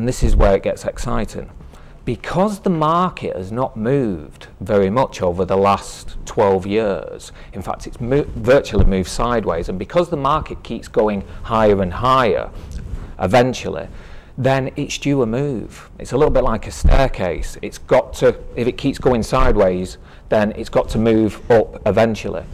and this is where it gets exciting, because the market has not moved very much over the last 12 years, in fact, it's mo virtually moved sideways, and because the market keeps going higher and higher, eventually, then it's due a move. It's a little bit like a staircase. It's got to, if it keeps going sideways, then it's got to move up eventually.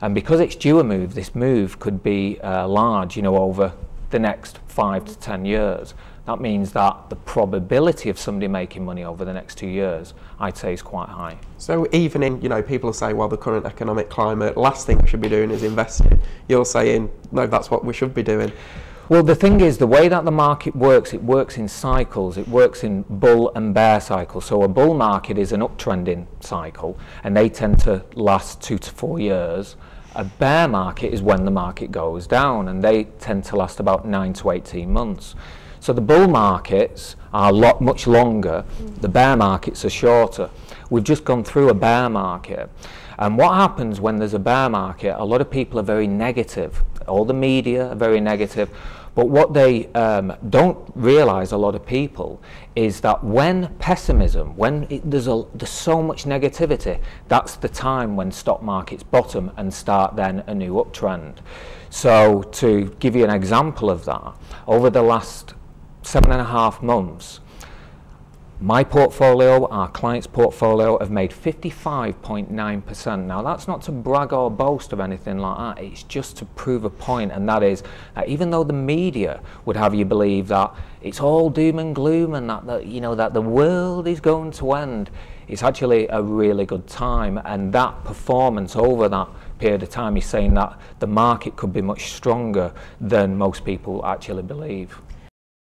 And because it's due a move, this move could be uh, large, you know, over the next five to 10 years. That means that the probability of somebody making money over the next two years, I'd say, is quite high. So even in, you know, people say, well, the current economic climate, last thing I should be doing is investing. You're saying, no, that's what we should be doing. Well, the thing is, the way that the market works, it works in cycles. It works in bull and bear cycles. So a bull market is an uptrending cycle, and they tend to last two to four years. A bear market is when the market goes down, and they tend to last about nine to 18 months. So the bull markets are lot much longer, the bear markets are shorter. We've just gone through a bear market. And what happens when there's a bear market, a lot of people are very negative. All the media are very negative. But what they um, don't realize, a lot of people, is that when pessimism, when it, there's, a, there's so much negativity, that's the time when stock markets bottom and start then a new uptrend. So to give you an example of that, over the last seven and a half months, my portfolio, our client's portfolio have made 55.9%. Now that's not to brag or boast of anything like that, it's just to prove a point and that is that even though the media would have you believe that it's all doom and gloom and that, that you know that the world is going to end, it's actually a really good time and that performance over that period of time is saying that the market could be much stronger than most people actually believe.